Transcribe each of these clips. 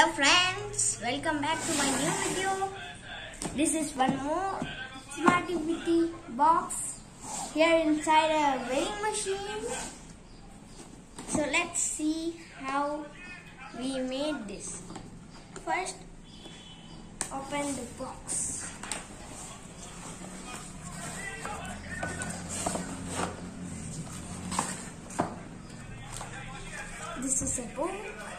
Hello friends, welcome back to my new video. This is one more Smartivity box. Here inside a weighing machine. So let's see how we made this. First, open the box. This is a book.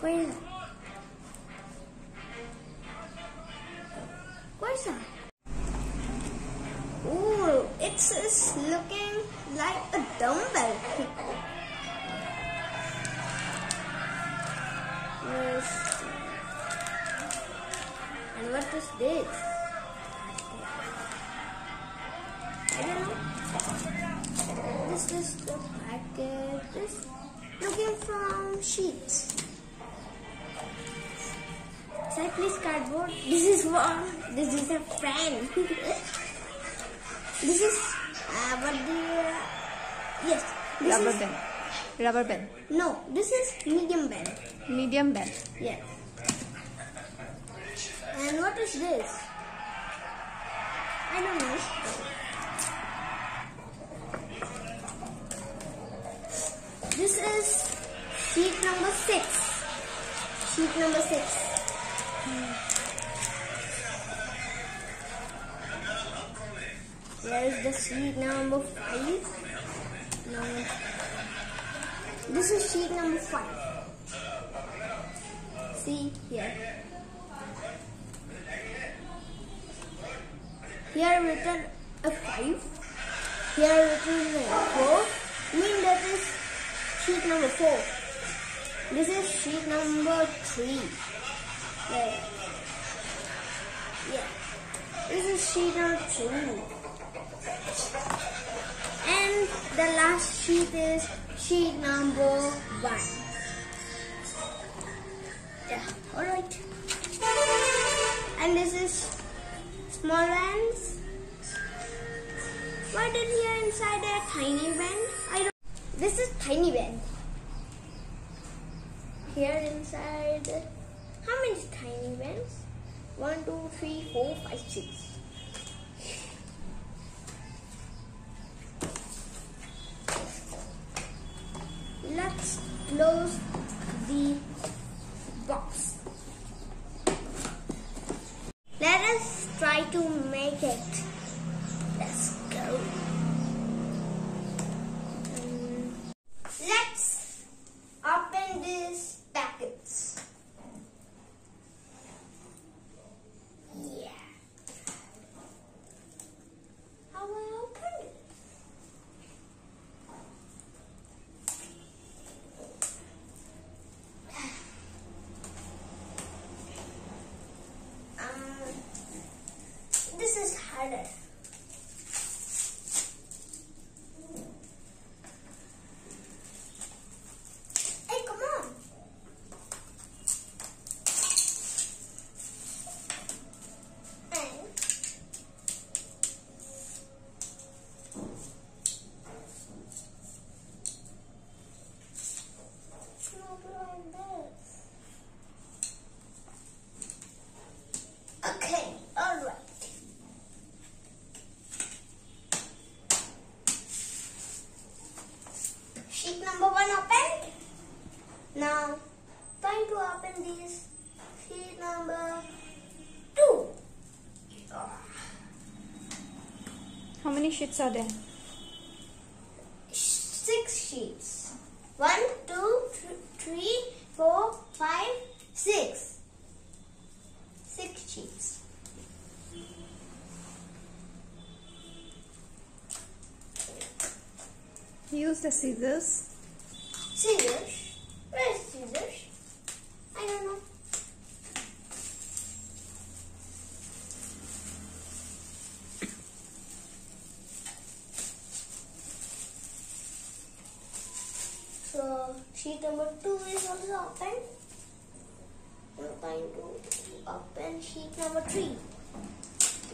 Where? Where's that? Ooh, it's, it's looking like a dumbbell. Yes. And what is this? I don't know. This is the packet. This looking from sheets. Cyclist cardboard. This is one. This is a friend. this is uh, what the yes. This Rubber is, band. Rubber band. No, this is medium band. Medium band. Yes. And what is this? I don't know. This is sheet number six. Sheet number six. Where is the sheet number five? No. This is sheet number five. See here. Here written a 5. Here written a 4. Mean that is sheet number 4. This is sheet number 3. There. Yeah. This is sheet number 2. And the last sheet is sheet number 1. Yeah, alright. And this is small bands. Why did here inside a tiny band? I don't. This is tiny band. Here inside, how many tiny bands? One, two, three, four, five, six. Close the box. Let us try to make it. Let's go. Um, let's open these packets. Yeah. How will I open it? Um, this is harder. Hey, come on. And it's not like this. Okay, alright. Sheet number one open. Now, try to open this sheet number two. How many sheets are there? Six sheets. One, two, th- three, four, five, six. Six sheets. Use the scissors. Scissors. Where's scissors? I don't know. So sheet number two is also open. I'm going to open three.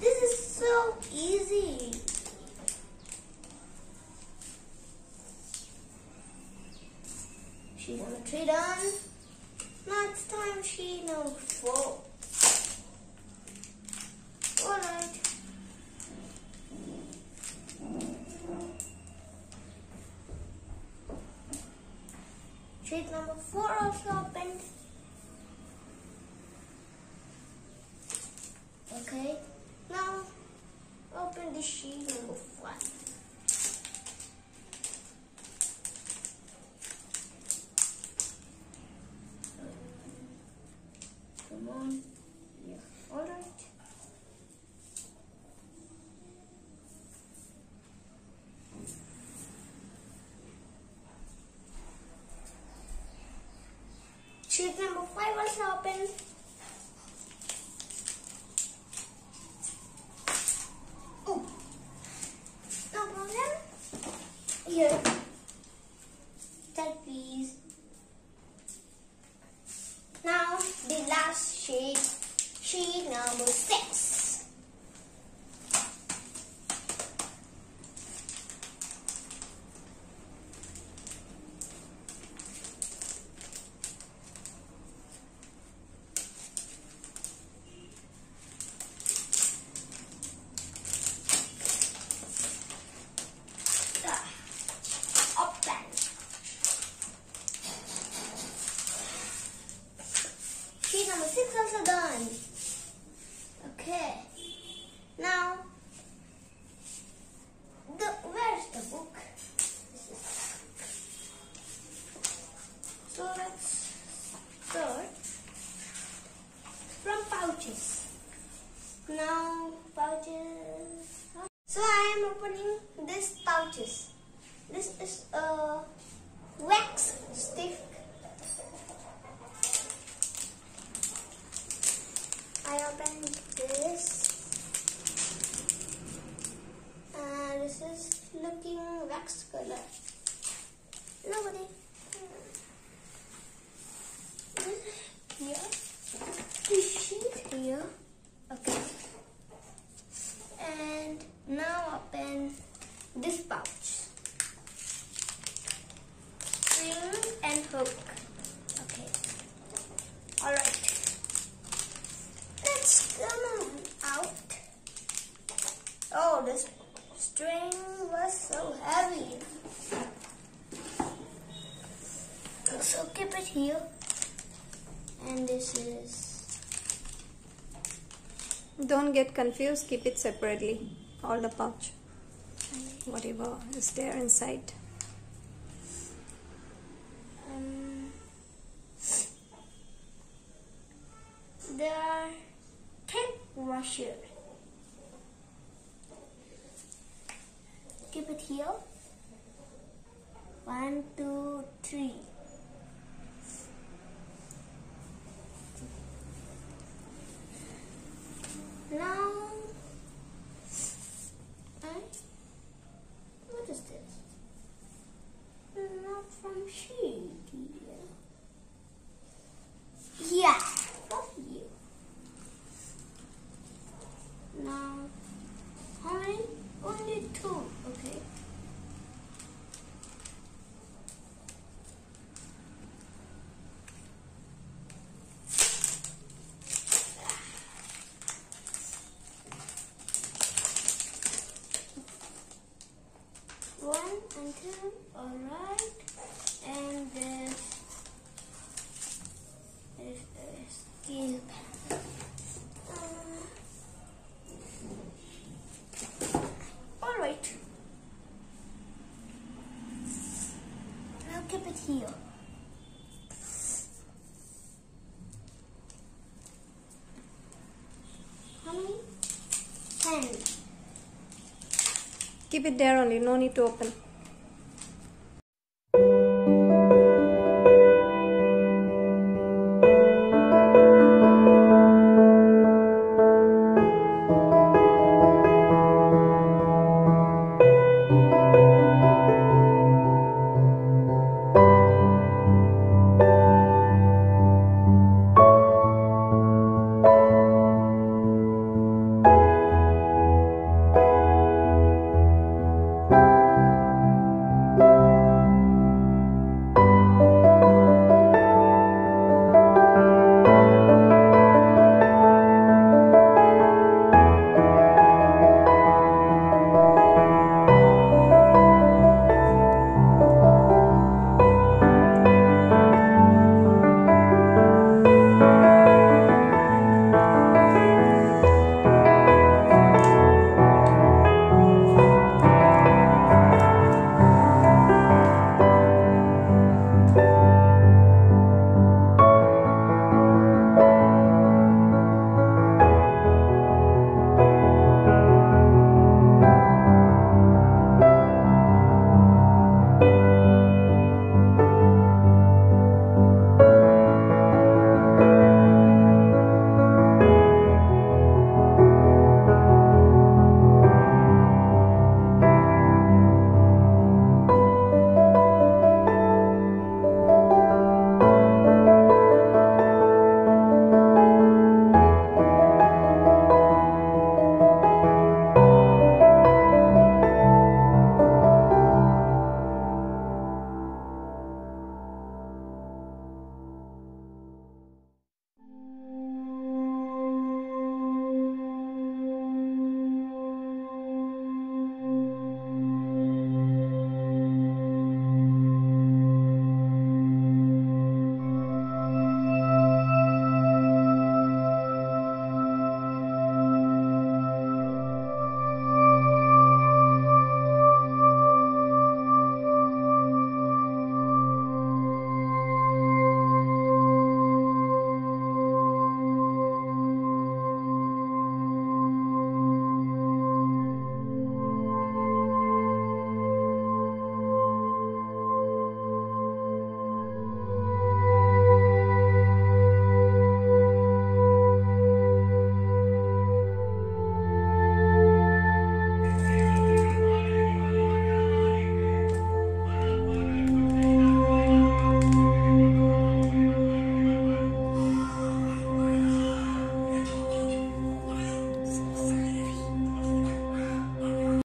This is so easy. Sheet number three done. Now it's time she number four. Alright. Sheet number four also opened. Okay. Now open the sheet number five. Come on. Yeah. Alright. Sheet number five was open. class sheet, sheet number 6. Now pouches. So I am opening this pouches. This is a wax stick. I open this. And this is looking wax color. Nobody. Here. This sheet here. Okay. And now open this pouch. String and hook. Okay. Alright. Let's come on out. Oh, this string was so heavy. So keep it here. And this is Don't get confused, keep it separately. All the pouch. Whatever is there inside. um, there are tape washer. Keep it here. One, two, three. Now, I, what is this? Not from sheet here. Yeah, from you. Now, how many? Only two. Okay. One and two, alright. And this is a steel pen. Uh, alright. Now keep it here. How many? Ten. Keep it there only, no need to open.